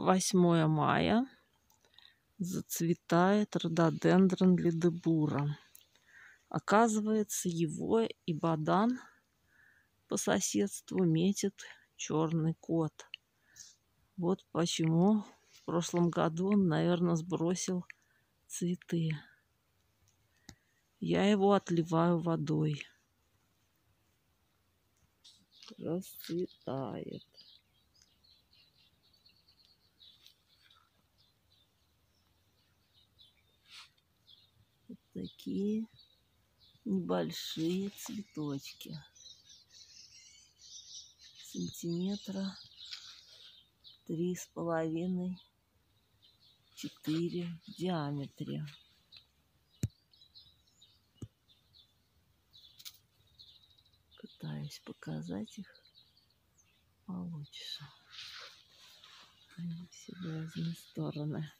8 мая зацветает рододендрон ледебура. Оказывается, его и бадан по соседству метит черный кот. Вот почему в прошлом году он, наверное, сбросил цветы. Я его отливаю водой. Расцветает. Вот такие небольшие цветочки. Сантиметра три с половиной, четыре в диаметре. Пытаюсь показать их получше. Они все в разные стороны.